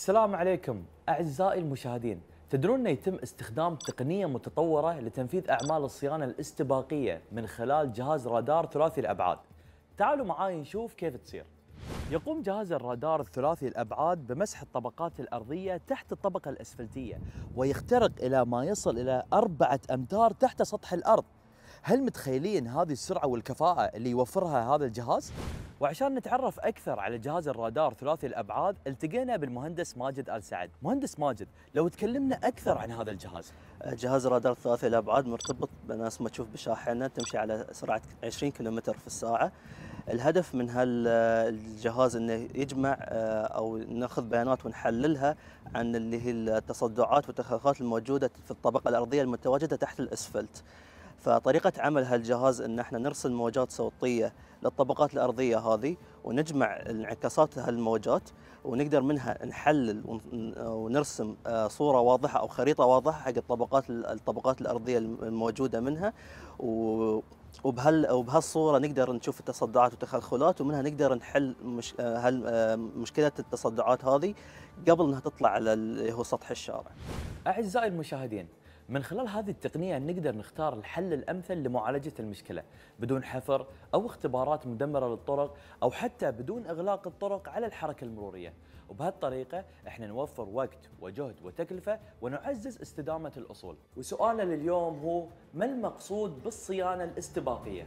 السلام عليكم أعزائي المشاهدين. تدرون أن يتم استخدام تقنية متطورة لتنفيذ أعمال الصيانة الاستباقية من خلال جهاز رادار ثلاثي الأبعاد. تعالوا معاي نشوف كيف تصير. يقوم جهاز الرادار الثلاثي الأبعاد بمسح الطبقات الأرضية تحت الطبقة الأسفلتية ويخترق إلى ما يصل إلى أربعة أمتار تحت سطح الأرض. هل متخيلين هذه السرعة والكفاءة اللي يوفرها هذا الجهاز؟ وعشان نتعرف أكثر على جهاز الرادار ثلاثي الأبعاد التقينا بالمهندس ماجد آل سعد مهندس ماجد لو تكلمنا أكثر عن هذا الجهاز جهاز الرادار ثلاثي الأبعاد مرتبط بنفس ما تشوف بشاحنة تمشي على سرعة 20 كم في الساعة. الهدف من هالجهاز إنه يجمع آه، أو نأخذ بيانات ونحللها عن اللي هي التصدعات والتخلخات الموجودة في الطبقة الأرضية المتواجدة تحت الأسفلت. فطريقة عمل هالجهاز إن إحنا نرسل موجات صوتية للطبقات الأرضية هذه ونجمع انعكاسات هالموجات ونقدر منها نحلل ونرسم آه، صورة واضحة أو خريطة واضحة حق الطبقات الطبقات الأرضية الموجودة منها وبهال وبهالصورة نقدر نشوف التصدعات والتخلخلات ومنها نقدر نحل مش آه، آه، مشكلة التصدعات هذه قبل إنها تطلع على اللي هو سطح الشارع. أعزائي المشاهدين من خلال هذه التقنية نقدر نختار الحل الأمثل لمعالجة المشكلة بدون حفر أو اختبارات مدمرة للطرق أو حتى بدون إغلاق الطرق على الحركة المرورية وبهالطريقة إحنا نوفر وقت وجهد وتكلفة ونعزز استدامة الأصول وسؤالنا لليوم هو ما المقصود بالصيانة الاستباقية؟